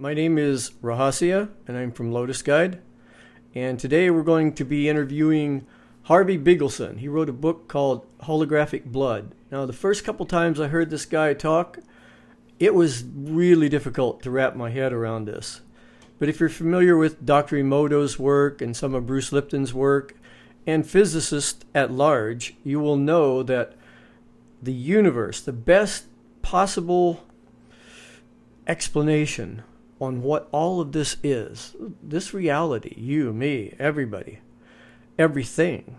My name is Rahasya, and I'm from Lotus Guide. And today we're going to be interviewing Harvey Bigelsen. He wrote a book called Holographic Blood. Now, the first couple times I heard this guy talk, it was really difficult to wrap my head around this. But if you're familiar with Dr. Emoto's work and some of Bruce Lipton's work, and physicists at large, you will know that the universe, the best possible explanation on what all of this is, this reality, you, me, everybody, everything,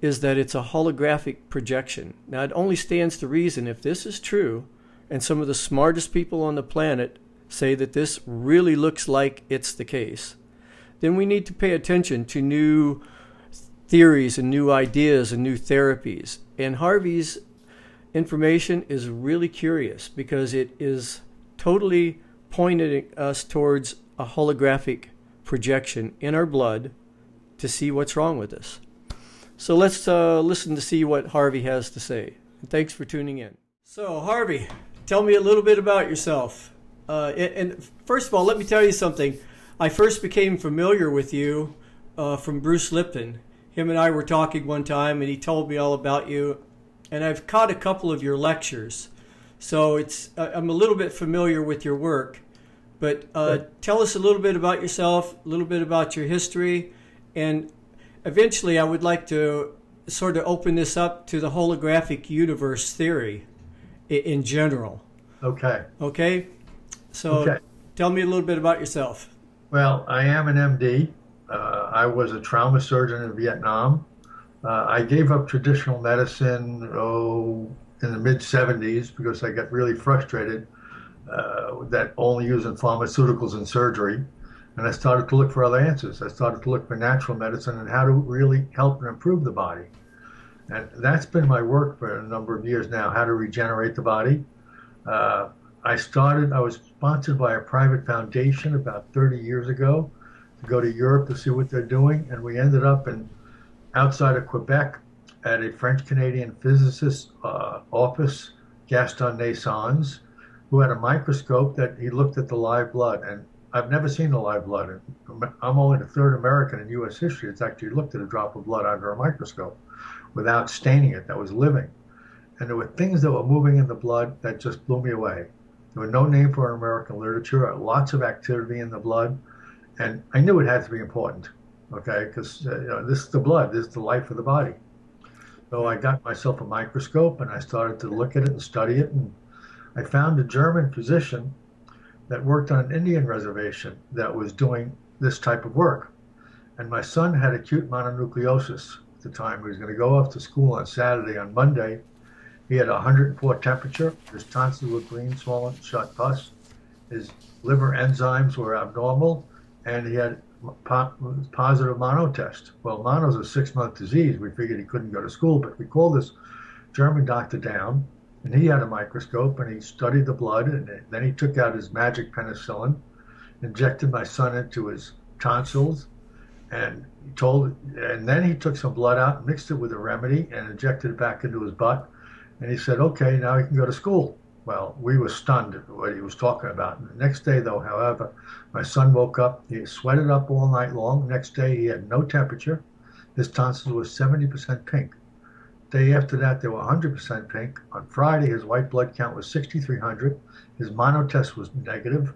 is that it's a holographic projection. Now, it only stands to reason if this is true, and some of the smartest people on the planet say that this really looks like it's the case, then we need to pay attention to new theories and new ideas and new therapies. And Harvey's information is really curious because it is totally pointing us towards a holographic projection in our blood to see what's wrong with us. So let's uh, listen to see what Harvey has to say. And thanks for tuning in. So, Harvey, tell me a little bit about yourself. Uh, and, and, first of all, let me tell you something. I first became familiar with you uh, from Bruce Lipton. Him and I were talking one time, and he told me all about you. And I've caught a couple of your lectures. So it's I'm a little bit familiar with your work, but uh, tell us a little bit about yourself, a little bit about your history, and eventually I would like to sort of open this up to the holographic universe theory in general. Okay. Okay. So okay. tell me a little bit about yourself. Well, I am an MD. Uh, I was a trauma surgeon in Vietnam. Uh, I gave up traditional medicine, oh, in the mid 70s because I got really frustrated uh, that only using pharmaceuticals and surgery. And I started to look for other answers. I started to look for natural medicine and how to really help and improve the body. And that's been my work for a number of years now how to regenerate the body. Uh, I started, I was sponsored by a private foundation about 30 years ago to go to Europe to see what they're doing. And we ended up in outside of Quebec at a French Canadian physicist's uh, office, Gaston Naessens, who had a microscope that he looked at the live blood. And I've never seen the live blood. I'm only the third American in U.S. history that's actually looked at a drop of blood under a microscope without staining it, that was living. And there were things that were moving in the blood that just blew me away. There was no name for it in American literature, lots of activity in the blood. And I knew it had to be important, okay, because uh, you know, this is the blood, this is the life of the body. So I got myself a microscope and I started to look at it and study it. And I found a German physician that worked on an Indian reservation that was doing this type of work. And my son had acute mononucleosis at the time. He was going to go off to school on Saturday. On Monday, he had 104 temperature. His tonsils were green, swollen, shut pus. His liver enzymes were abnormal, and he had positive mono test. Well, mono is a six month disease. We figured he couldn't go to school, but we called this German doctor down, and he had a microscope and he studied the blood, and then he took out his magic penicillin, injected my son into his tonsils, and told, and then he took some blood out, mixed it with a remedy, and injected it back into his butt, and he said, "Okay, now he can go to school." Well, we were stunned at what he was talking about. And the next day, though, however, my son woke up. He sweated up all night long. Next day, he had no temperature. His tonsils were 70% pink. Day after that, they were 100% pink. On Friday, his white blood count was 6,300. His mono test was negative.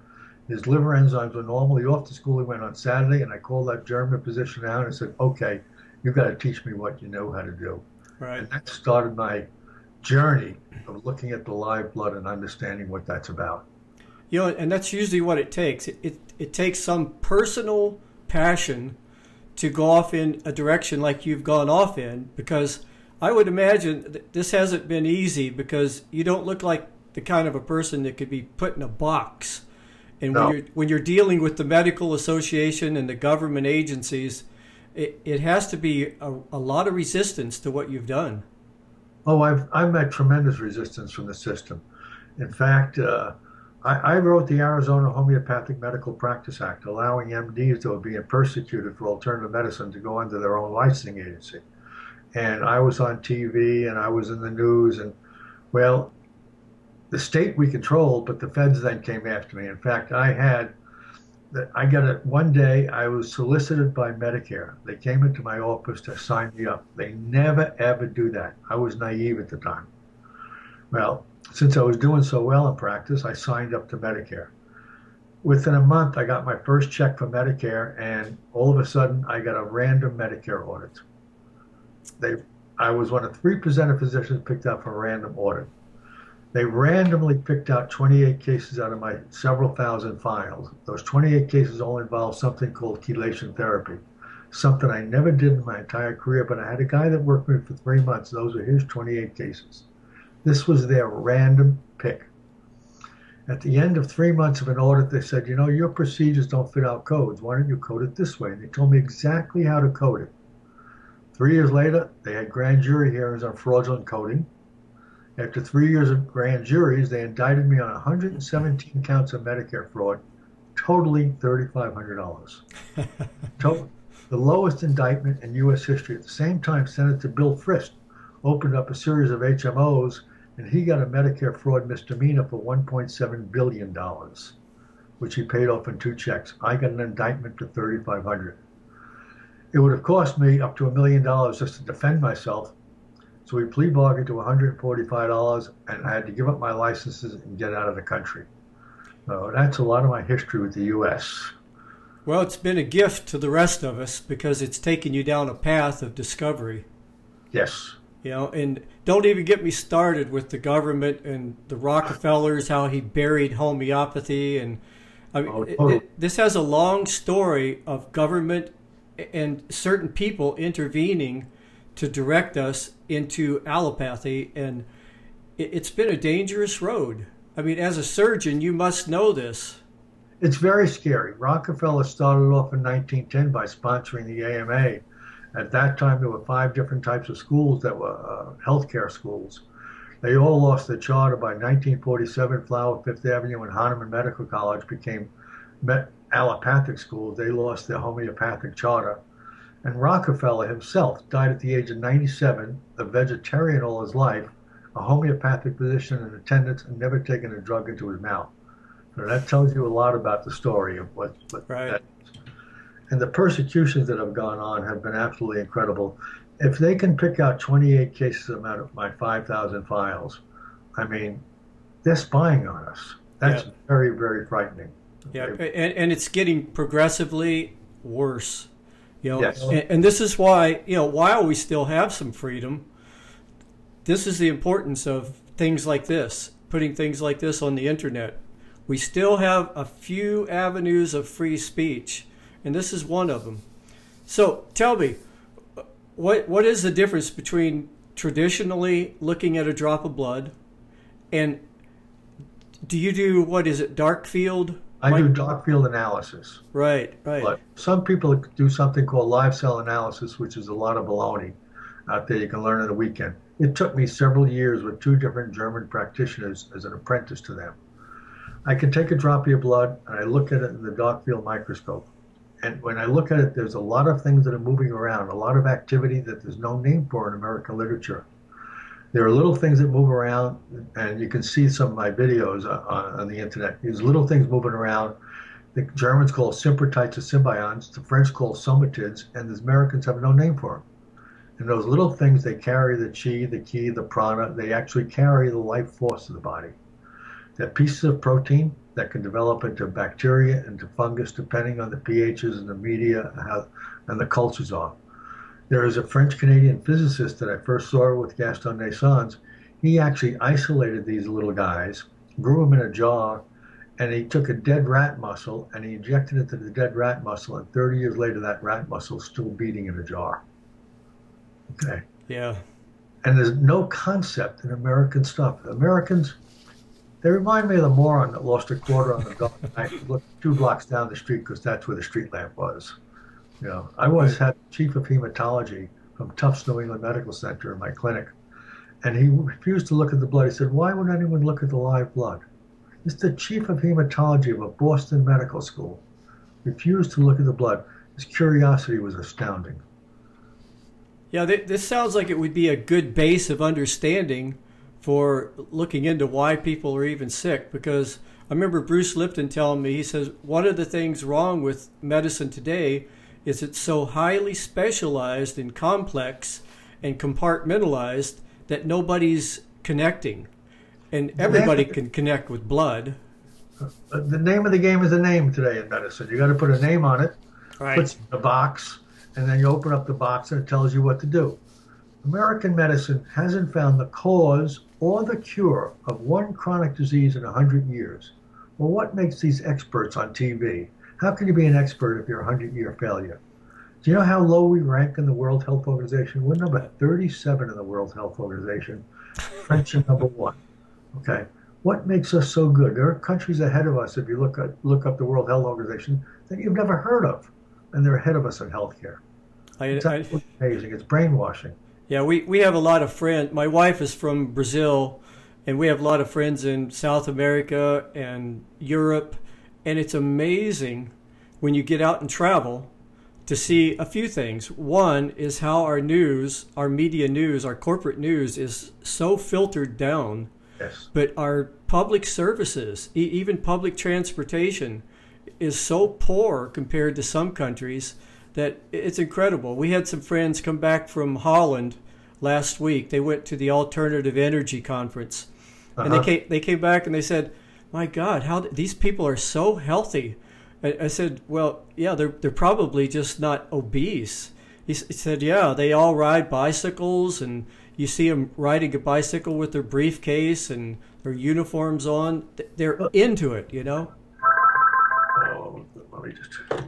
His liver enzymes were normal. He off to school. He went on Saturday, and I called that German physician out and said, "Okay, you've got to teach me what you know how to do." Right. And that started my journey of looking at the live blood and understanding what that's about. You know, and that's usually what it takes. It, it, it takes some personal passion to go off in a direction like you've gone off in because I would imagine this hasn't been easy because you don't look like the kind of a person that could be put in a box. And no. when you're when you're dealing with the medical association and the government agencies, it, it has to be a, a lot of resistance to what you've done. Oh, I've, I've met tremendous resistance from the system. In fact, uh, I, I, wrote the Arizona Homeopathic Medical Practice Act, allowing MDs that were being persecuted for alternative medicine to go under their own licensing agency. And I was on TV and I was in the news, and well, the state we controlled, but the feds then came after me. In fact, I had that I got it one day. I was solicited by Medicare. They came into my office to sign me up. They never ever do that. I was naive at the time. Well, since I was doing so well in practice, I signed up to Medicare. Within a month, I got my first check for Medicare, and all of a sudden, I got a random Medicare audit. They, I was one of three of physicians picked up for a random audit. They randomly picked out 28 cases out of my several thousand files. Those 28 cases all involved something called chelation therapy, something I never did in my entire career, but I had a guy that worked with me for three months. Those were his 28 cases. This was their random pick. At the end of three months of an audit, they said, you know, your procedures don't fit our codes. Why don't you code it this way? And they told me exactly how to code it. Three years later, they had grand jury hearings on fraudulent coding. After three years of grand juries, they indicted me on 117 counts of Medicare fraud, totaling $3,500. the lowest indictment in U.S. history. At the same time, Senator Bill Frist opened up a series of HMOs, and he got a Medicare fraud misdemeanor for $1.7 billion, which he paid off in two checks. I got an indictment for 3500 It would have cost me up to a million dollars just to defend myself so we plea bargained to $145, and I had to give up my licenses and get out of the country. So that's a lot of my history with the U.S. Well, it's been a gift to the rest of us because it's taken you down a path of discovery. Yes. You know, and don't even get me started with the government and the Rockefellers, how he buried homeopathy, and I mean, oh, it, it, this has a long story of government and certain people intervening to direct us into allopathy, and it's been a dangerous road. I mean, as a surgeon, you must know this. It's very scary. Rockefeller started off in 1910 by sponsoring the AMA. At that time, there were five different types of schools that were uh, healthcare schools. They all lost their charter by 1947. Flower Fifth Avenue and Hahnemann Medical College became allopathic schools. They lost their homeopathic charter. And Rockefeller himself died at the age of 97, a vegetarian all his life, a homeopathic physician in attendance, and never taken a drug into his mouth. So that tells you a lot about the story of what, what right. That, and the persecutions that have gone on have been absolutely incredible. If they can pick out 28 cases out of my 5,000 files, I mean, they're spying on us. That's yeah. very, very frightening. Yeah, and, and it's getting progressively worse. You know, yes. and, and this is why you know while we still have some freedom, this is the importance of things like this, putting things like this on the internet. We still have a few avenues of free speech, and this is one of them. So tell me, uh, what what is the difference between traditionally looking at a drop of blood and do you do what is it dark field I do dark field analysis. Right, right. But some people do something called live cell analysis, which is a lot of baloney out there you can learn in a weekend. It took me several years with two different German practitioners as an apprentice to them. I can take a drop of your blood and I look at it in the dark field microscope. And when I look at it, there's a lot of things that are moving around, a lot of activity that there's no name for in American literature. There are little things that move around, and you can see some of my videos on, on the internet. These little things moving around. The Germans call symphritites or symbionts, The French call somatids, and the Americans have no name for them. And those little things, they carry the chi, the ki, the prana. They actually carry the life force of the body. They're pieces of protein that can develop into bacteria, into fungus, depending on the pHs and the media and, how, and the cultures are. There is a French Canadian physicist that I first saw with Gaston Naessens. He actually isolated these little guys, grew them in a jar, and he took a dead rat muscle and he injected it to the dead rat muscle. And 30 years later, that rat muscle is still beating in a jar. Okay. Yeah. And there's no concept in American stuff. Americans, they remind me of the moron that lost a quarter on the dog night, looked two blocks down the street because that's where the street lamp was. Know, I was had chief of hematology from Tufts New England Medical Center in my clinic, and he refused to look at the blood. He said, "Why would anyone look at the live blood?" It's the chief of hematology of a Boston medical school. Refused to look at the blood. His curiosity was astounding. Yeah, th- this sounds like it would be a good base of understanding for looking into why people are even sick because I remember Bruce Lipton telling me, he says, one of the things wrong with medicine today is it's so highly specialized and complex and compartmentalized that nobody's connecting. And everybody can connect with blood. The name of the game is a name today in medicine. You got to put a name on it, right. puts in a box, and then you open up the box and it tells you what to do. American medicine hasn't found the cause or the cure of one chronic disease in 100 years. Well, what makes these experts on TV? How can you be an expert if you're a 100 year failure? Do you know how low we rank in the World Health Organization? We're number 37 in the World Health Organization. French are number one. Okay. What makes us so good? There are countries ahead of us, if you look at look up the World Health Organization, that you've never heard of. And they're ahead of us in healthcare. I, it's I, amazing. It's brainwashing. Yeah, we, we have a lot of friends. My wife is from Brazil, and we have a lot of friends in South America and Europe. And it's amazing when you get out and travel to see a few things. One is how our news, our media news, our corporate news is so filtered down. Yes. But our public services, e- even public transportation, is so poor compared to some countries that it's incredible. We had some friends come back from Holland last week. They went to the Alternative Energy Conference, uh-huh. and they uh-huh. came, they came back and they said, "My God, how these people are so healthy." I, I said, "Well, yeah, they're they're probably just not obese." He, he said, "Yeah, they all ride bicycles, and you see them riding a bicycle with their briefcase and their uniforms on. They're into it, you know." Oh, let me just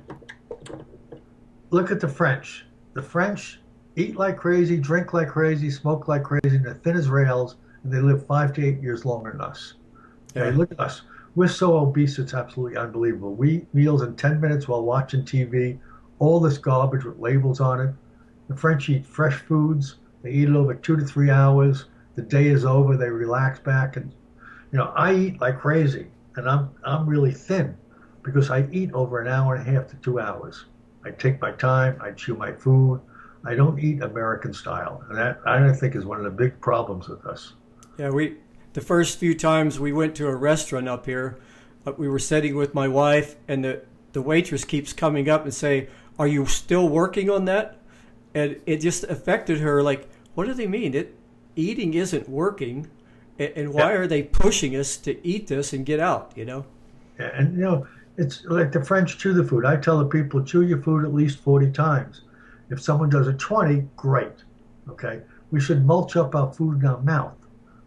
look at the French. The French eat like crazy, drink like crazy, smoke like crazy, and they're thin as rails, and they live five to eight years longer than us. Yeah. look at us. We're so obese, it's absolutely unbelievable. We eat meals in 10 minutes while watching TV, all this garbage with labels on it. The French eat fresh foods. They eat it over two to three hours. The day is over. They relax back. And, you know, I eat like crazy, and I'm, I'm really thin because I eat over an hour and a half to two hours. I take my time. I chew my food. I don't eat American style, and that I think is one of the big problems with us. Yeah, we the first few times we went to a restaurant up here, uh, we were sitting with my wife, and the the waitress keeps coming up and say, "Are you still working on that?" And it just affected her. Like, what do they mean? It eating isn't working, and why yeah. are they pushing us to eat this and get out? You know. Yeah, and you know it's like the French chew the food. I tell the people chew your food at least 40 times. If someone does it 20, great. Okay. We should mulch up our food in our mouth.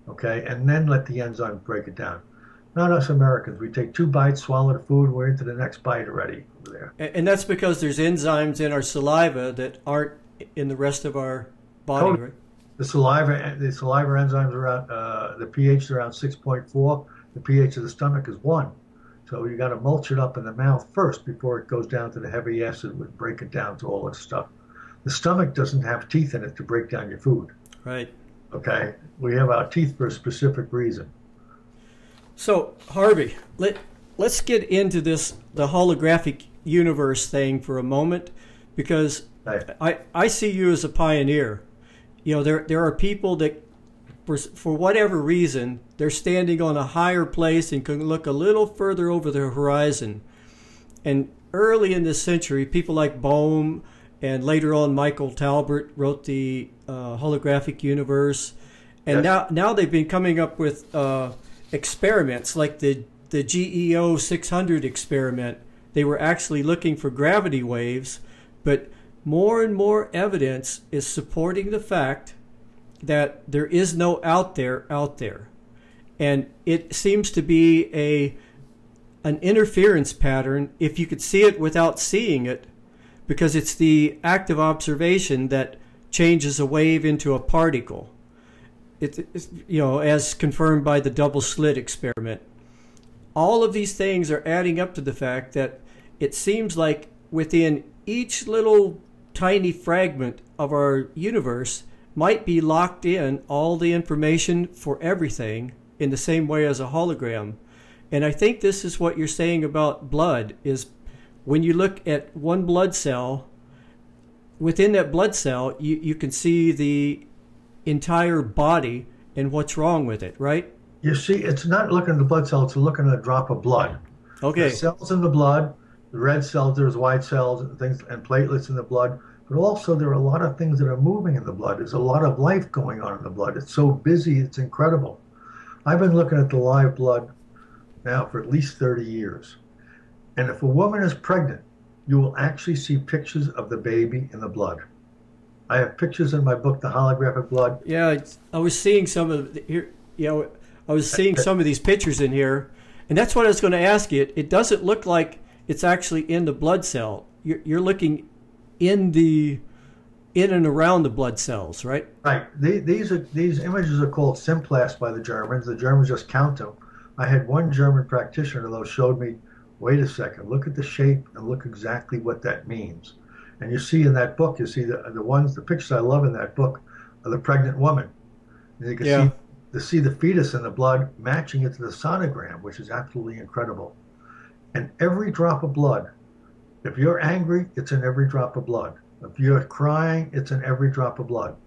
Okay. And then let the enzymes break it down. Not us Americans. We take two bites, swallow the food, we're into the next bite already over there. And that's because there's enzymes in our saliva that aren't in the rest of our body, totally. right? The saliva, the saliva enzymes are around, uh, the pH is around 6.4. The pH of the stomach is 1. So you got to mulch it up in the mouth first before it goes down to the heavy acid, would break it down to all its stuff. The stomach doesn't have teeth in it to break down your food. Right. Okay. We have our teeth for a specific reason. So Harvey, let let's get into this the holographic universe thing for a moment, because I I see you as a pioneer. You know, there there are people that for, for whatever reason, they're standing on a higher place and can look a little further over the horizon. And early in this century, people like Bohm and later on Michael Talbot wrote the uh, holographic universe. And yes. now, now they've been coming up with uh, experiments like the the GEO 600 experiment. They were actually looking for gravity waves, but more and more evidence is supporting the fact that there is no out there out there. And it seems to be a an interference pattern if you could see it without seeing it, because it's the active observation that changes a wave into a particle. It, you know, as confirmed by the double slit experiment. All of these things are adding up to the fact that it seems like within each little tiny fragment of our universe, might be locked in all the information for everything in the same way as a hologram. And I think this is what you're saying about blood is when you look at one blood cell, within that blood cell, you, you can see the entire body and what's wrong with it, right? You see, it's not looking at the blood cell, it's looking at a drop of blood. Okay. Cells in the blood, the red cells, there's white cells and things, and platelets in the blood. But also, there are a lot of things that are moving in the blood. There's a lot of life going on in the blood. It's so busy, it's incredible. I've been looking at the live blood now for at least 30 years. And if a woman is pregnant, you will actually see pictures of the baby in the blood. I have pictures in my book, The Holographic Blood. Yeah, I was seeing some of the, here. You know, I was seeing some of these pictures in here, and that's what I was going to ask you. It, it doesn't look like it's actually in the blood cell. You're, you're looking in the in and around the blood cells, right? Right. These are these images are called symplast by the Germans. The Germans just count them. I had one German practitioner though showed me, wait a second, look at the shape and look exactly what that means. And you see in that book, you see the the ones, the pictures I love in that book are the pregnant woman. And you can Yeah. see to see the fetus in the blood matching it to the sonogram, which is absolutely incredible. And every drop of blood, if you're angry, it's in every drop of blood. If you're crying, it's in every drop of blood.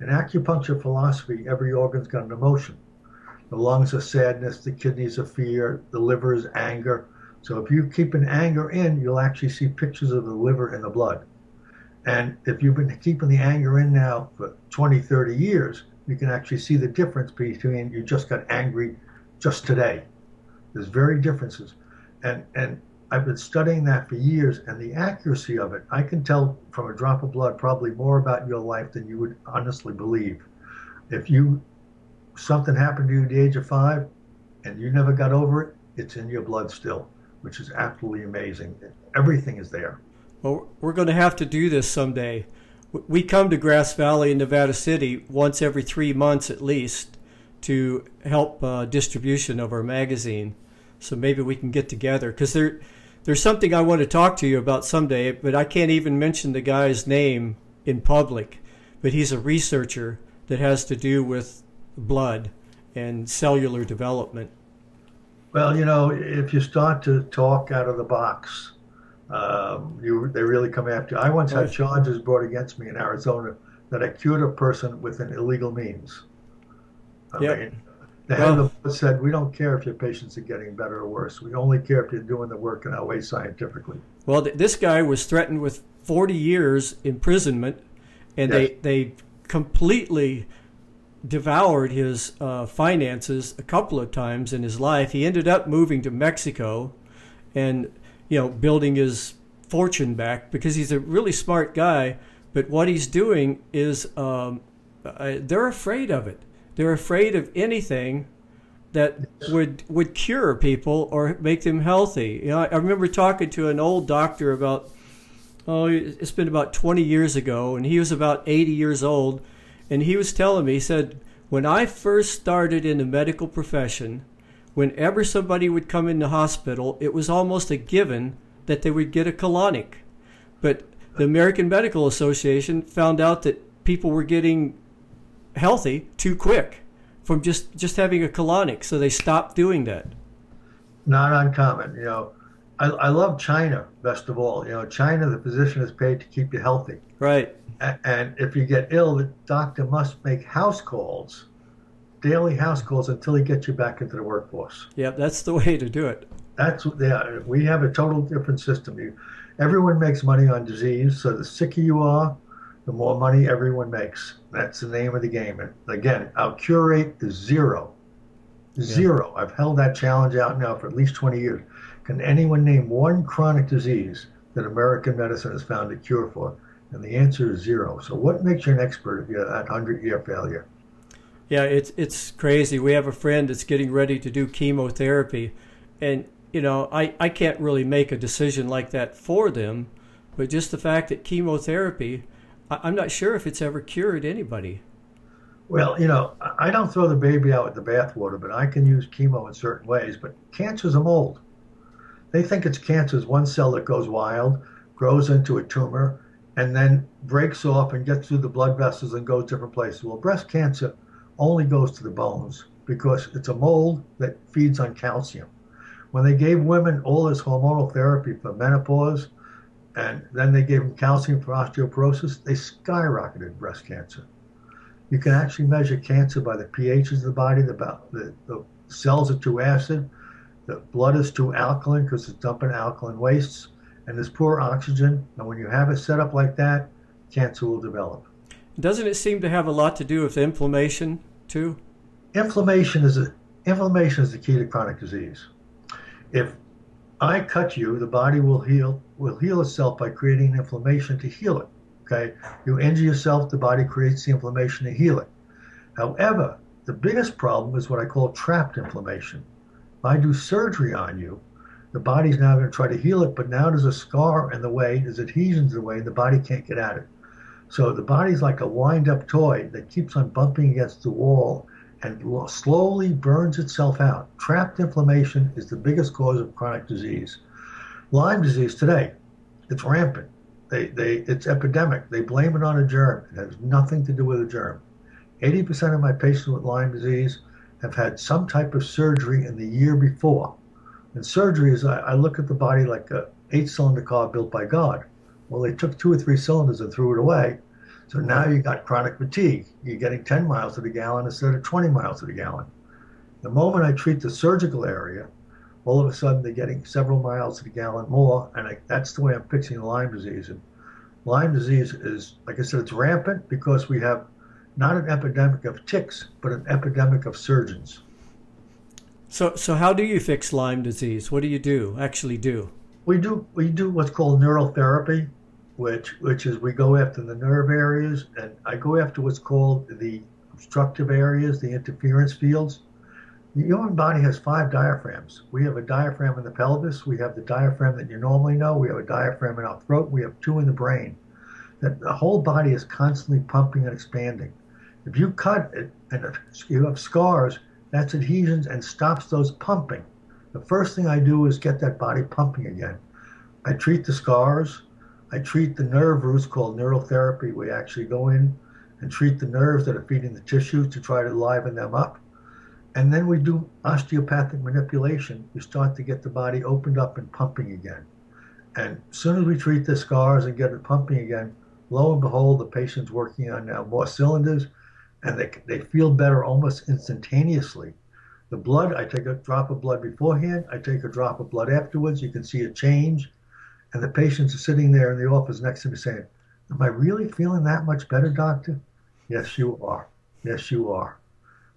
In acupuncture philosophy, every organ's got an emotion. The lungs are sadness, the kidneys are fear, the liver is anger. So if you keep an anger in, you'll actually see pictures of the liver and the blood. And if you've been keeping the anger in now for 20, 30 years, you can actually see the difference between you just got angry just today. There's very differences. And and I've been studying that for years and the accuracy of it, I can tell from a drop of blood probably more about your life than you would honestly believe. If you something happened to you at the age of five and you never got over it, it's in your blood still, which is absolutely amazing. Everything is there. Well, we're going to have to do this someday. We come to Grass Valley in Nevada City once every three months at least to help uh, distribution of our magazine. So maybe we can get together because there, there's something I want to talk to you about someday, but I can't even mention the guy's name in public. But he's a researcher that has to do with blood and cellular development. Well, you know, if you start to talk out of the box, um, you they really come after you. I once had charges brought against me in Arizona that I cured a person with an illegal means. I Yep. mean, the head of the said, "We don't care if your patients are getting better or worse. We only care if you're doing the work in our way scientifically." Well, th- this guy was threatened with 40 years imprisonment, and Yes. they they completely devoured his uh, finances a couple of times in his life. He ended up moving to Mexico, and you know, building his fortune back because he's a really smart guy. But what he's doing is um, uh, they're afraid of it. They're afraid of anything that would would cure people or make them healthy. You know, I, I remember talking to an old doctor about oh, it's been about 20 years ago, and he was about 80 years old, and he was telling me, he said, when I first started in the medical profession, whenever somebody would come in the hospital, it was almost a given that they would get a colonic. But the American Medical Association found out that people were getting healthy too quick from just, just having a colonic, so they stopped doing that. Not uncommon, you know. I, I love China best of all. You know, China, the physician is paid to keep you healthy. Right. A- And if you get ill, the doctor must make house calls, daily house calls, until he gets you back into the workforce. Yep, that's the way to do it. That's are. We have a total different system. You, everyone makes money on disease, so the sicker you are, the more money everyone makes. That's the name of the game. And again, I'll curate is zero. Zero. I've held that challenge out now for at least 20 years. Can anyone name one chronic disease that American medicine has found a cure for? And the answer is zero. So what makes you an expert if you're at 100 year failure? Yeah, it's it's crazy. We have a friend that's getting ready to do chemotherapy, and you know, I I can't really make a decision like that for them, but just the fact that chemotherapy, I, I'm not sure if it's ever cured anybody. Well, you know, I I don't throw the baby out with the bathwater, but I can use chemo in certain ways. But cancer's a mold. They think it's cancer is one cell that goes wild, grows into a tumor, and then breaks off and gets through the blood vessels and goes different places. Well, breast cancer only goes to the bones because it's a mold that feeds on calcium. When they gave women all this hormonal therapy for menopause, and then they gave them calcium for osteoporosis, they skyrocketed breast cancer. You can actually measure cancer by the pHs of the body. The, the, the cells are too acid. The blood is too alkaline because it's dumping alkaline wastes. And there's poor oxygen. And when you have it set up like that, cancer will develop. Doesn't it seem to have a lot to do with inflammation too? Inflammation is a, inflammation is the key to chronic disease. If I cut you, the body will heal will heal itself by creating inflammation to heal it. Okay, you injure yourself, the body creates the inflammation to heal it. However, the biggest problem is what I call trapped inflammation. I do surgery on you, the body's now going to try to heal it, but now there's a scar in the way, there's adhesions in the way, and the body can't get at it. So the body's like a wind up toy that keeps on bumping against the wall and slowly burns itself out. Trapped inflammation is the biggest cause of chronic disease. Lyme disease today, it's rampant. They, they, it's epidemic. They blame it on a germ. It has nothing to do with a germ. 80% of my patients with Lyme disease have had some type of surgery in the year before. And surgery is, I, I look at the body like a eight cylinder car built by God. Well, they took two or three cylinders and threw it away. So now you got chronic fatigue. You're getting 10 miles to the gallon instead of 20 miles to the gallon. The moment I treat the surgical area, all of a sudden they're getting several miles to the gallon more, and I, that's the way I'm fixing Lyme disease. And Lyme disease is, like I said, it's rampant because we have not an epidemic of ticks, but an epidemic of surgeons. So, so how do you fix Lyme disease? What do you do? Actually, do we do we do what's called neural therapy, which which is we go after the nerve areas, and I go after what's called the obstructive areas, the interference fields. The human body has five diaphragms. We have a diaphragm in the pelvis. We have the diaphragm that you normally know. We have a diaphragm in our throat. We have two in the brain. That the whole body is constantly pumping and expanding. If you cut it and you have scars, that's adhesions and stops those pumping. The first thing I do is get that body pumping again. I treat the scars. I treat the nerve roots called neural therapy. We actually go in and treat the nerves that are feeding the tissues to try to liven them up. And then we do osteopathic manipulation. We start to get the body opened up and pumping again. And as soon as we treat the scars and get it pumping again, lo and behold, the patient's working on now more cylinders and they, they feel better almost instantaneously. The blood, I take a drop of blood beforehand, I take a drop of blood afterwards. You can see a change. And the patients are sitting there in the office next to me saying, Am I really feeling that much better, doctor? Yes, you are. Yes, you are.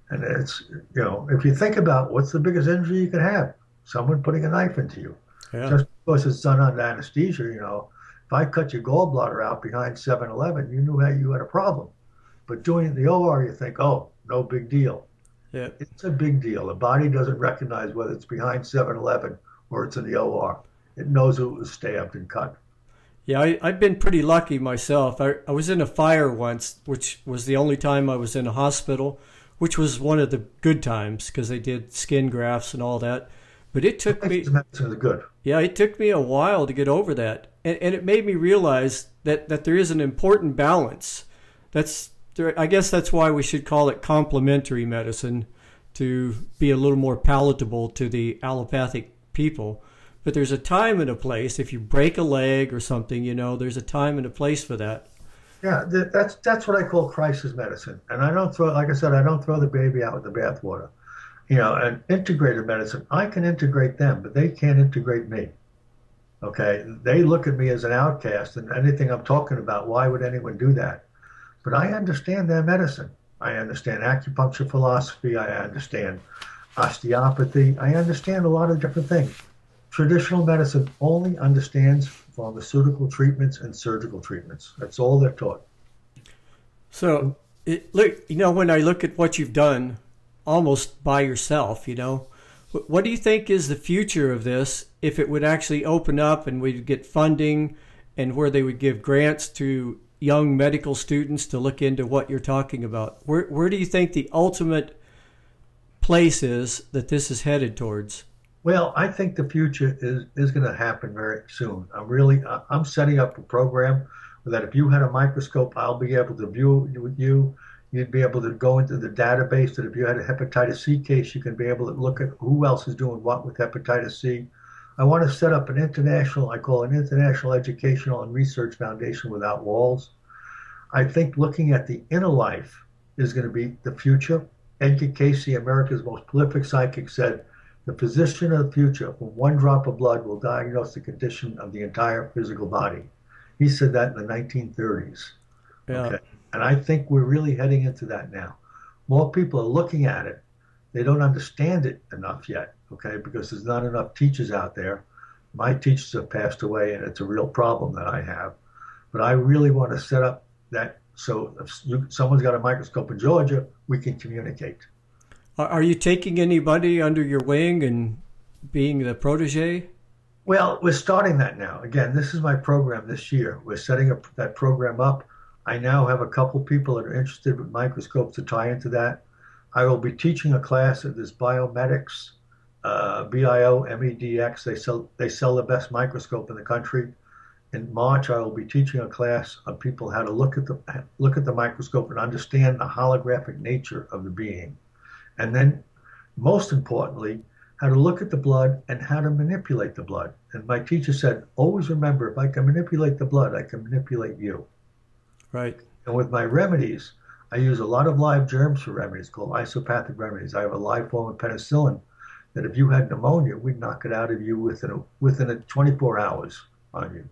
And it's, you know, if you think about what's the biggest injury you can have, someone putting a knife into you. Yeah. Just because it's done under anesthesia, you know, if I cut your gallbladder out behind 7 Eleven, you knew how you had a problem. But doing the OR, you think, oh, no big deal. Yeah. It's a big deal. The body doesn't recognize whether it's behind 7 Eleven or it's in the OR. It knows it was stabbed and cut. Yeah, I, have been pretty lucky myself. I, I was in a fire once, which was the only time I was in a hospital, which was one of the good times because they did skin grafts and all that. But it took me. Is good. Yeah, it took me a while to get over that, and, and it made me realize that that there is an important balance. That's I guess that's why we should call it complementary medicine to be a little more palatable to the allopathic people. But there's a time and a place. If you break a leg or something, you know, there's a time and a place for that. Yeah, that's that's what I call crisis medicine. And I don't throw, like I said, I don't throw the baby out with the bathwater. You know, and integrated medicine, I can integrate them, but they can't integrate me. Okay, they look at me as an outcast, and anything I'm talking about, why would anyone do that? But I understand their medicine. I understand acupuncture philosophy. I understand osteopathy. I understand a lot of different things. Traditional medicine only understands pharmaceutical treatments and surgical treatments. That's all they're taught. So, it, look, you know, when I look at what you've done almost by yourself, you know, what do you think is the future of this if it would actually open up and we'd get funding and where they would give grants to young medical students to look into what you're talking about. Where where do you think the ultimate place is that this is headed towards? Well, I think the future is is going to happen very soon. I'm really I'm setting up a program that if you had a microscope, I'll be able to view with you. You'd be able to go into the database that if you had a hepatitis C case, you can be able to look at who else is doing what with hepatitis C. I want to set up an international, I call it an international educational and research foundation without walls. I think looking at the inner life is going to be the future. Edgar Cayce, America's most prolific psychic, said, The physician of the future, from one drop of blood, will diagnose the condition of the entire physical body. He said that in the 1930s. Yeah. Okay. And I think we're really heading into that now. More people are looking at it. They don't understand it enough yet, okay, because there's not enough teachers out there. My teachers have passed away, and it's a real problem that I have. But I really want to set up that so if you, someone's got a microscope in Georgia, we can communicate. Are you taking anybody under your wing and being the protege? Well, we're starting that now. Again, this is my program this year. We're setting up that program up. I now have a couple people that are interested with microscopes to tie into that. I will be teaching a class at this BioMedx, uh, B-I-O-M-E-D-X. They sell they sell the best microscope in the country. In March, I will be teaching a class on people how to look at the look at the microscope and understand the holographic nature of the being, and then, most importantly, how to look at the blood and how to manipulate the blood. And my teacher said, always remember, if I can manipulate the blood, I can manipulate you. Right. And with my remedies, I use a lot of live germs for remedies called isopathic remedies. I have a live form of penicillin that if you had pneumonia, we'd knock it out of you within a, within a 24 hours on you.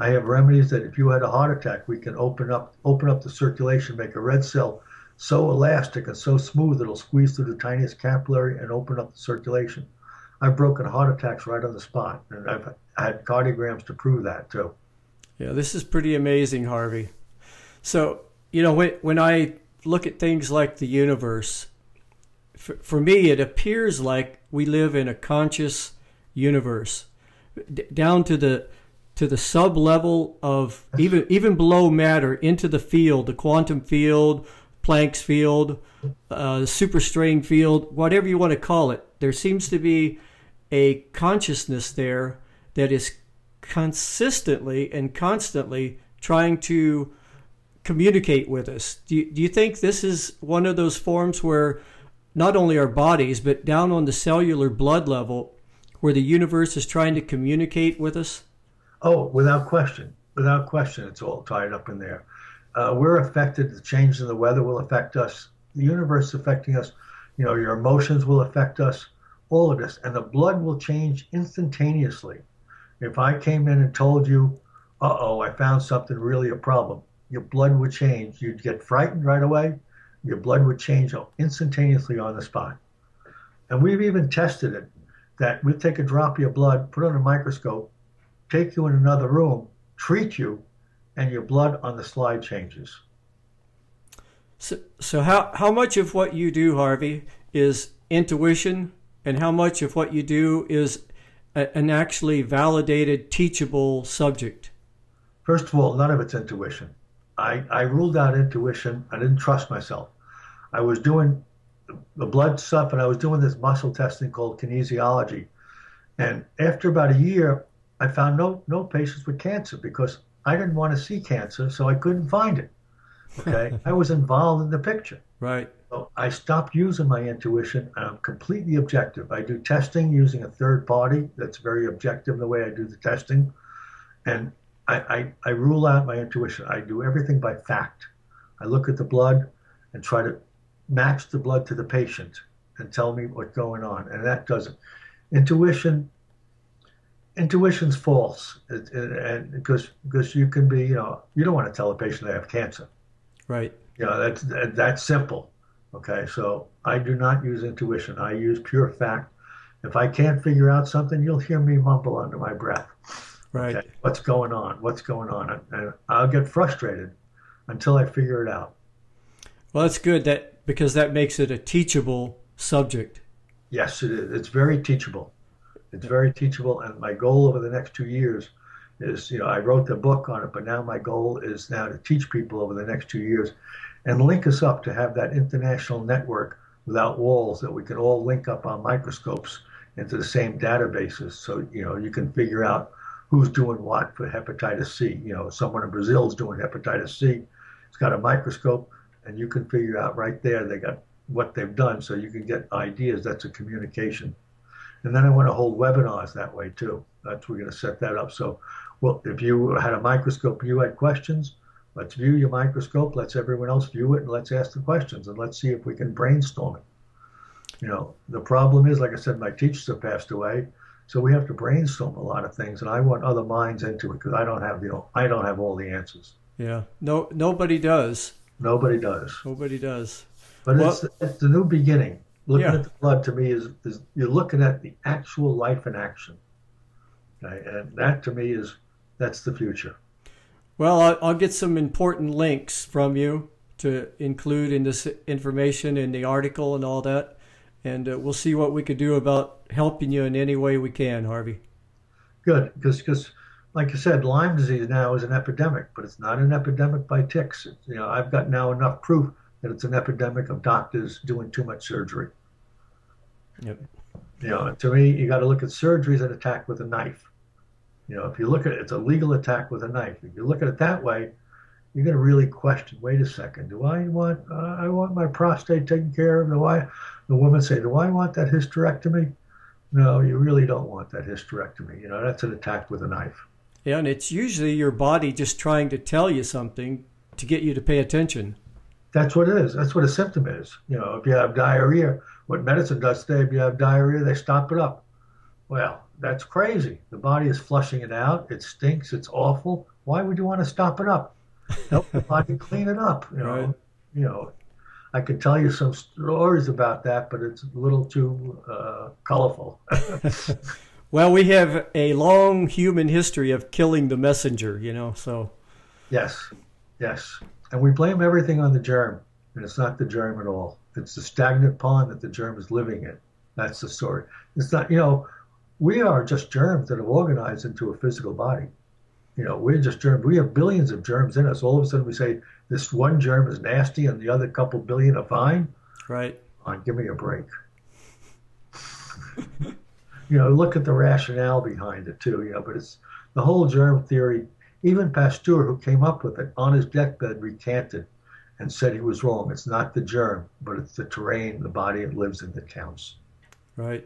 I have remedies that if you had a heart attack, we can open up open up the circulation, make a red cell so elastic and so smooth it'll squeeze through the tiniest capillary and open up the circulation. I've broken heart attacks right on the spot, and I've had cardiograms to prove that too. Yeah, this is pretty amazing, Harvey. So, you know, when, when I look at things like the universe, for, for me, it appears like we live in a conscious universe, D- down to the to the sub level of even even below matter into the field, the quantum field, Planck's field, uh, superstring field, whatever you want to call it. There seems to be a consciousness there that is consistently and constantly trying to communicate with us. Do you, do you think this is one of those forms where not only our bodies, but down on the cellular blood level, where the universe is trying to communicate with us? Oh, without question. Without question, it's all tied up in there. Uh, we're affected. The change in the weather will affect us. The universe is affecting us. You know, your emotions will affect us. All of this, and the blood will change instantaneously. If I came in and told you, "Uh oh, I found something really a problem," your blood would change. You'd get frightened right away. Your blood would change instantaneously on the spot. And we've even tested it that we take a drop of your blood, put it on a microscope, take you in another room, treat you, and your blood on the slide changes. So, so how, how much of what you do, Harvey, is intuition, and how much of what you do is a, an actually validated, teachable subject? First of all, none of it's intuition. I, I ruled out intuition. I didn't trust myself. I was doing the blood stuff and I was doing this muscle testing called kinesiology. And after about a year, I found no no patients with cancer because I didn't want to see cancer, so I couldn't find it. Okay, I was involved in the picture. Right. So I stopped using my intuition. I'm completely objective. I do testing using a third party that's very objective in the way I do the testing, and I, I, I rule out my intuition. I do everything by fact. I look at the blood and try to match the blood to the patient and tell me what's going on, and that doesn't. Intuition, intuition's false, it, it, and because because you can be, you know, you don't want to tell a patient they have cancer. Right. You know, that's that, that's simple. Okay, so I do not use intuition. I use pure fact. If I can't figure out something, you'll hear me mumble under my breath. Right. Okay, what's going on? What's going on? And I'll get frustrated until I figure it out. Well, that's good that because that makes it a teachable subject. Yes, it is. It's very teachable. It's very teachable, and my goal over the next two years is, you know, I wrote the book on it, but now my goal is now to teach people over the next two years, and link us up to have that international network without walls that we can all link up on microscopes into the same databases, so you know you can figure out who's doing what for hepatitis C. You know, someone in Brazil is doing hepatitis C. It's got a microscope, and you can figure out right there they got what they've done, so you can get ideas. That's a communication. And then I want to hold webinars that way too. That's we're going to set that up. So, well, if you had a microscope, you had questions, Let's view your microscope. Let's everyone else view it, and let's ask the questions, and let's see if we can brainstorm it. You know, the problem is, like I said, my teachers have passed away, so we have to brainstorm a lot of things, and I want other minds into it because I don't have the I don't have all the answers. Yeah, no, nobody does. Nobody does. Nobody does. But well, it's, it's the new beginning. Looking Yeah. at the blood to me is, is you're looking at the actual life in action. Okay? And that to me is that's the future. Well, I'll, I'll get some important links from you to include in this information in the article and all that, and uh, we'll see what we could do about helping you in any way we can, Harvey. Good, because because like you said, Lyme disease now is an epidemic, but it's not an epidemic by ticks. You know, I've got now enough proof that it's an epidemic of doctors doing too much surgery. Yep. You know, to me, you got to look at surgery as an attack with a knife. You know, if you look at it, it's a legal attack with a knife. If you look at it that way, you're going to really question. Wait a second. Do I want? Uh, I want my prostate taken care of. Do I? The woman say, Do I want that hysterectomy? No, you really don't want that hysterectomy. You know, that's an attack with a knife. Yeah, and it's usually your body just trying to tell you something to get you to pay attention. That's what it is. That's what a symptom is. You know, if you have diarrhea, what medicine does today, if you have diarrhea, they stop it up. Well, that's crazy. The body is flushing it out. It stinks. It's awful. Why would you want to stop it up? Help I body clean it up. You know, Right. you know. I could tell you some stories about that, but it's a little too uh, colorful. Well, we have a long human history of killing the messenger, you know, so yes, yes. And we blame everything on the germ, and it's not the germ at all. It's the stagnant pond that the germ is living in. That's the story. It's not, you know, we are just germs that have organized into a physical body. You know, we're just germs. We have billions of germs in us. All of a sudden, we say this one germ is nasty and the other couple billion are fine. right. on, give me a break. you know, look at the rationale behind it too. You know, but it's the whole germ theory. Even Pasteur, who came up with it, on his deathbed recanted and said he was wrong. It's not the germ, but it's the terrain, the body it lives in that counts. Right.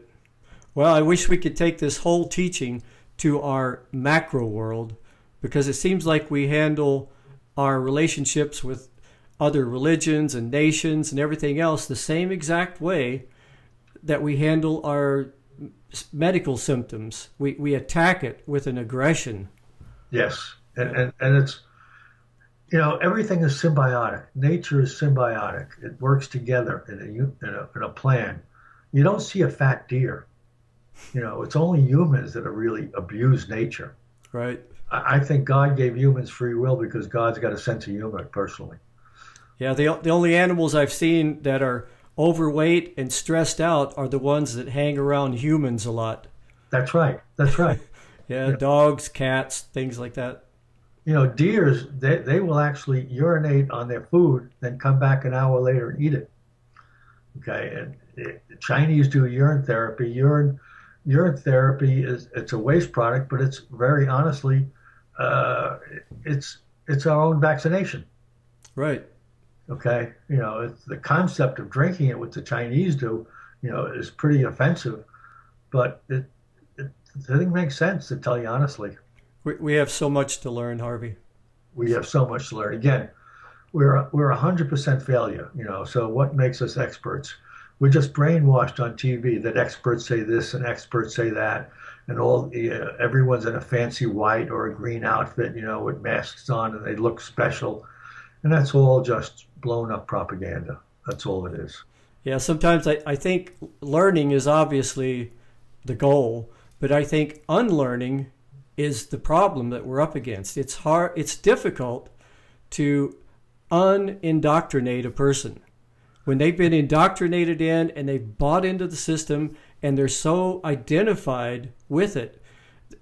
Well, I wish we could take this whole teaching to our macro world because it seems like we handle our relationships with other religions and nations and everything else the same exact way that we handle our medical symptoms. We, we attack it with an aggression. Yes, and, and, and it's, you know, everything is symbiotic. Nature is symbiotic. It works together in a, in a, in a plan. You don't see a fat deer. You know, it's only humans that have really abused nature. Right. I, think God gave humans free will because God's got a sense of humor, personally. Yeah, the, the only animals I've seen that are overweight and stressed out are the ones that hang around humans a lot. That's right. That's right. Yeah, dogs, cats, things like that. you know, deers, they, they will actually urinate on their food, then come back an hour later and eat it. Okay, and it, the Chinese do urine therapy. Urine urine therapy is it's a waste product, but it's very honestly, uh, it's it's our own vaccination. Right. Okay, you know, it's the concept of drinking it, what the Chinese do, you know, is pretty offensive, but it, it I think makes sense to tell you honestly. We, we have so much to learn, Harvey. we have so much to learn. Again, we're we're a hundred percent failure, you know. So what makes us experts? We're just brainwashed on TV that experts say this and experts say that, and all everyone's in a fancy white or a green outfit, you know, with masks on, and they look special, and that's all just blown up propaganda. That's all it is. Yeah, sometimes I, I think learning is obviously the goal, but I think unlearning is the problem that we're up against. It's hard, it's difficult to unindoctrinate a person. When they've been indoctrinated in and they've bought into the system and they're so identified with it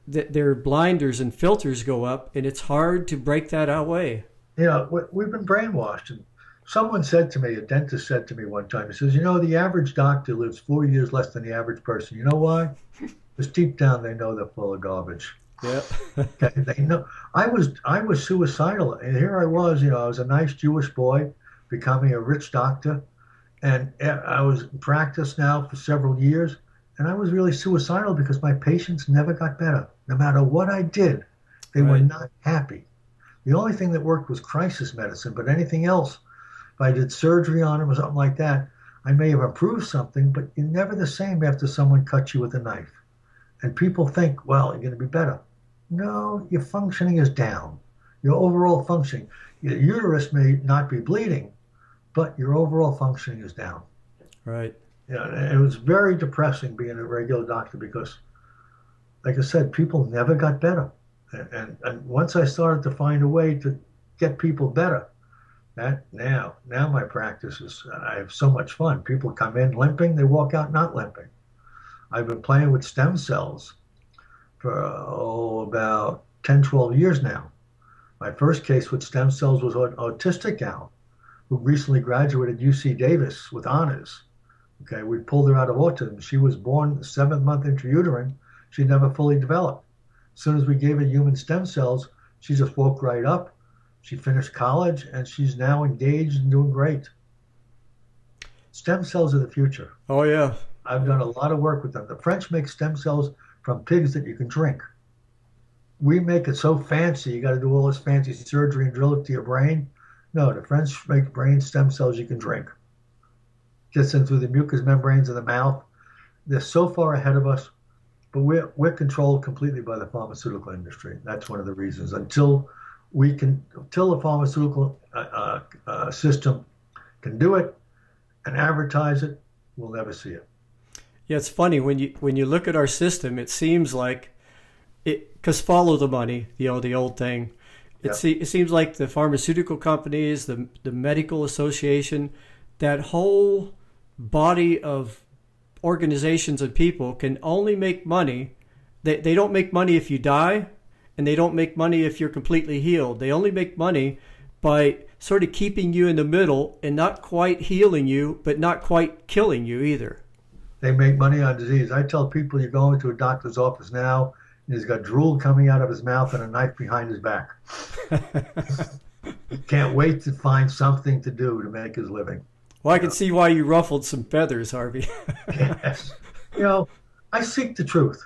that their blinders and filters go up and it's hard to break that away. we- we've been brainwashed. And someone said to me, a dentist said to me one time, he says, you know, the average doctor lives four years less than the average person. You know why? Because deep down they know they're full of garbage. Yeah. Okay, they know. I was I was suicidal, and here I was. You know, I was a nice Jewish boy, becoming a rich doctor, and uh, I was in practice now for several years, and I was really suicidal because my patients never got better. No matter what I did, they were not happy. The only thing that worked was crisis medicine, but anything else, if I did surgery on them or something like that, I may have improved something, but you're never the same after someone cuts you with a knife. And people think, well, you're going to be better. No, your functioning is down. Your overall functioning. Your uterus may not be bleeding, but your overall functioning is down. Right. Yeah, it was very depressing being a regular doctor because, like I said, people never got better. And, and, and once I started to find a way to get people better, that now now my practice is I have so much fun. People come in limping, they walk out not limping. I've been playing with stem cells for oh about 10, 12 years now. My first case with stem cells was an autistic gal who recently graduated UC Davis with honors. Okay, we pulled her out of autism. She was born seventh month intrauterine. She never fully developed. As soon as we gave her human stem cells, she just woke right up. She finished college and she's now engaged and doing great. Stem cells are the future. Oh, yeah. I've done a lot of work with them. The French make stem cells from pigs that you can drink. We make it so fancy, you got to do all this fancy surgery and drill it to your brain. No, the French make brain stem cells you can drink. Gets in through the mucous membranes of the mouth. They're so far ahead of us, but we're, we're controlled completely by the pharmaceutical industry. That's one of the reasons. Until we can, until the pharmaceutical uh, uh, uh, system can do it and advertise it, we'll never see it. Yeah, it's funny when you when you look at our system, it seems like it because follow the money, you know, the old thing. It, yep. se- it seems like the pharmaceutical companies, the the medical association, that whole body of organizations and people can only make money. They they don't make money if you die, and they don't make money if you're completely healed. They only make money by sort of keeping you in the middle and not quite healing you, but not quite killing you either they make money on disease. I tell people you go into a doctor's office now, he's got drool coming out of his mouth and a knife behind his back. can't wait to find something to do to make his living. Well, I can see why you ruffled some feathers, Harvey. yes. You know, I seek the truth.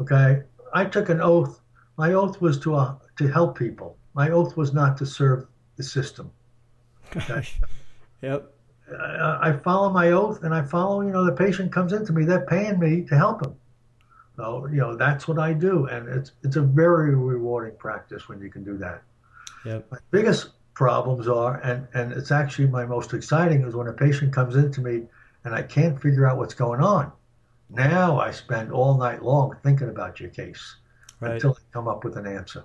Okay. I took an oath. My oath was to uh, to help people. My oath was not to serve the system. Okay? yep. I follow my oath and I follow, you know, the patient comes into me, they're paying me to help them. So, you know, that's what I do. And it's, it's a very rewarding practice when you can do that. Yep. My biggest problems are, and, and it's actually my most exciting, is when a patient comes into me and I can't figure out what's going on. Now I spend all night long thinking about your case right. until I come up with an answer.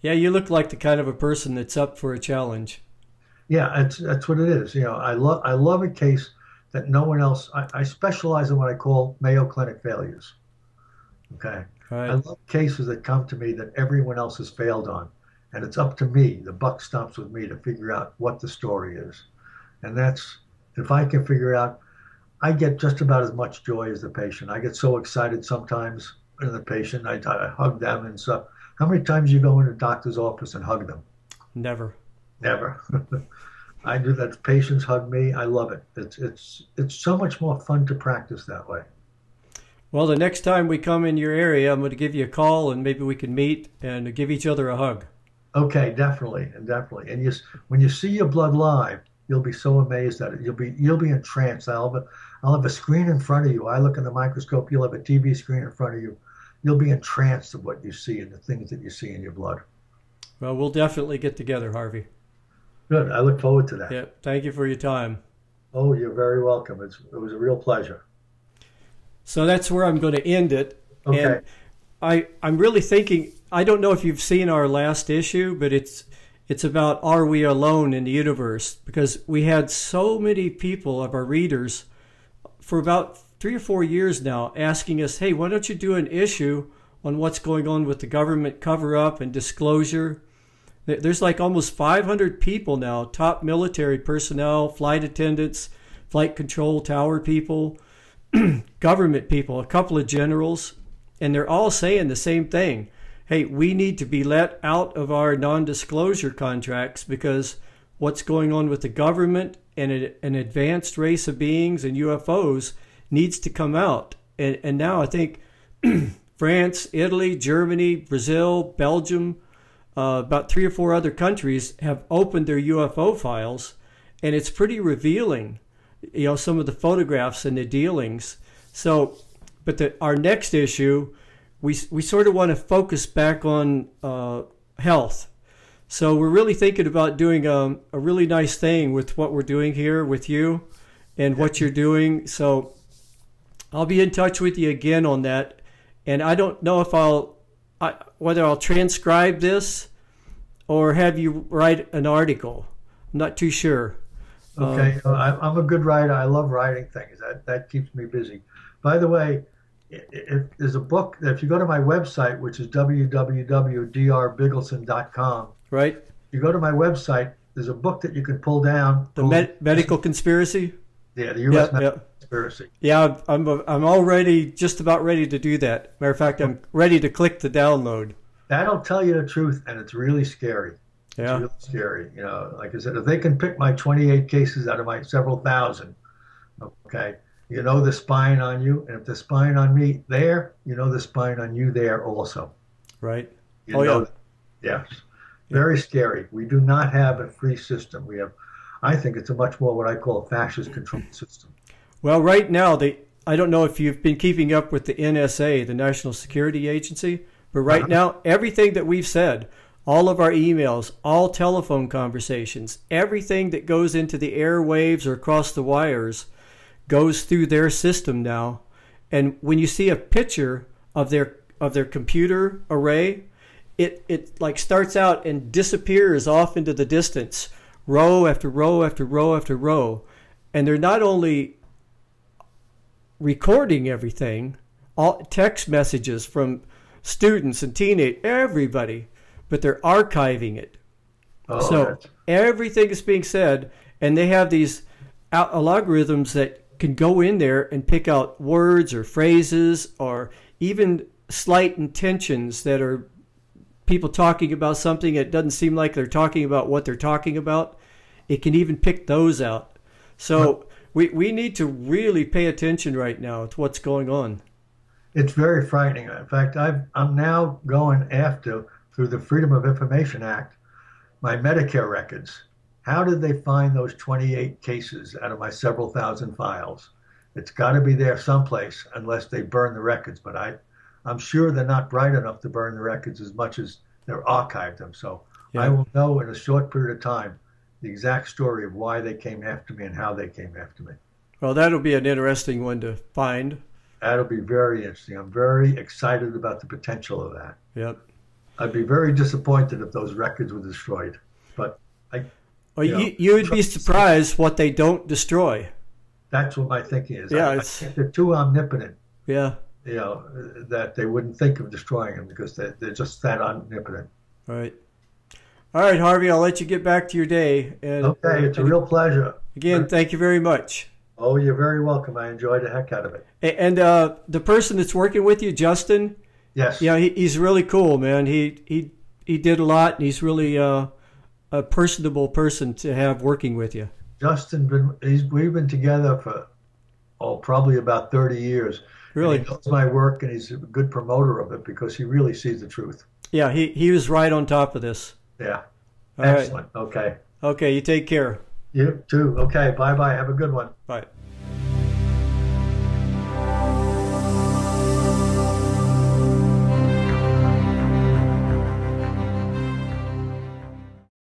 Yeah, you look like the kind of a person that's up for a challenge. Yeah, it's, that's what it is. You know, I love I love a case that no one else. I, I specialize in what I call Mayo Clinic failures. Okay, right. I love cases that come to me that everyone else has failed on, and it's up to me. The buck stops with me to figure out what the story is, and that's if I can figure out. I get just about as much joy as the patient. I get so excited sometimes in the patient. I, I hug them and stuff. How many times you go in a doctor's office and hug them? Never. Never. I do that. Patients hug me. I love it. It's it's it's so much more fun to practice that way. Well, the next time we come in your area, I'm going to give you a call, and maybe we can meet and give each other a hug. Okay, definitely, and definitely. And you, when you see your blood live, you'll be so amazed at it. You'll be you'll be entranced. I'll have a, I'll have a screen in front of you. I look in the microscope. You'll have a TV screen in front of you. You'll be entranced of what you see and the things that you see in your blood. Well, we'll definitely get together, Harvey. Good. I look forward to that. Yeah. Thank you for your time. Oh, you're very welcome. It's, it was a real pleasure. So that's where I'm going to end it. Okay. And I I'm really thinking. I don't know if you've seen our last issue, but it's it's about are we alone in the universe? Because we had so many people of our readers for about three or four years now asking us, hey, why don't you do an issue on what's going on with the government cover up and disclosure there's like almost 500 people now, top military personnel, flight attendants, flight control tower people, government people, a couple of generals, and they're all saying the same thing. Hey, we need to be let out of our non disclosure contracts because what's going on with the government and an advanced race of beings and UFOs needs to come out. And, and now I think France, Italy, Germany, Brazil, Belgium, uh, about three or four other countries have opened their UFO files, and it's pretty revealing. You know, some of the photographs and the dealings. So, but the, our next issue, we we sort of want to focus back on uh, health. So we're really thinking about doing a, a really nice thing with what we're doing here with you and what you're doing. So I'll be in touch with you again on that. And I don't know if I'll I, whether I'll transcribe this or have you write an article. I'm not too sure. Okay, um, I, I'm a good writer. I love writing things. That that keeps me busy. By the way, if there's a book that if you go to my website, which is www.drbigelsen.com, right? You go to my website. There's a book that you can pull down. The med- medical conspiracy. Yeah, the U.S. Yep, medical yep. conspiracy. Yeah, I'm I'm already just about ready to do that. Matter of fact, I'm ready to click the download. That'll tell you the truth, and it's really scary. Yeah, it's really scary. You know, like I said, if they can pick my 28 cases out of my several thousand, okay, you know the spine on you, and if the spine on me there, you know the spine on you there also. Right. You oh know, yeah. Yes. Very scary. We do not have a free system. We have, I think, it's a much more what I call a fascist control system. Well, right now they. I don't know if you've been keeping up with the NSA, the National Security Agency, but right uh-huh. now everything that we've said, all of our emails, all telephone conversations, everything that goes into the airwaves or across the wires goes through their system now. And when you see a picture of their of their computer array, it it like starts out and disappears off into the distance, row after row after row after row. And they're not only recording everything, all text messages from students and teenage everybody, but they're archiving it. Oh, so everything is being said, and they have these algorithms that can go in there and pick out words or phrases or even slight intentions that are people talking about something. That doesn't seem like they're talking about what they're talking about. It can even pick those out. So we, we need to really pay attention right now to what's going on. It's very frightening. In fact i i'm now going after through the freedom of information act my medicare records how did they find those 28 cases out of my several thousand files? It's got to be there someplace unless they burn the records. But I, I'm sure they're not bright enough to burn the records as much as they're archived them. So yeah. I will know in a short period of time the exact story of why they came after me and how they came after me. Well, that'll be an interesting one to find. That'll be very interesting. I'm very excited about the potential of that. Yep. I'd be very disappointed if those records were destroyed. But I, well, you, know, you would be surprised what they don't destroy. That's what my thinking is. Yeah, I, it's, I they're too omnipotent. Yeah. You know that they wouldn't think of destroying them because they, they're just that omnipotent. Right. All right, Harvey. I'll let you get back to your day. And, okay, it's a real pleasure. Again, thank you very much. Oh, you're very welcome. I enjoyed the heck out of it. And uh, the person that's working with you, Justin. Yes. Yeah, he, he's really cool, man. He he he did a lot, and he's really uh, a personable person to have working with you. Justin, been he's we've been together for oh probably about thirty years. Really, he knows my work and he's a good promoter of it because he really sees the truth. Yeah, he he was right on top of this. Yeah, All excellent. Right. Okay. Okay, you take care. You too. Okay, bye bye. Have a good one. Bye.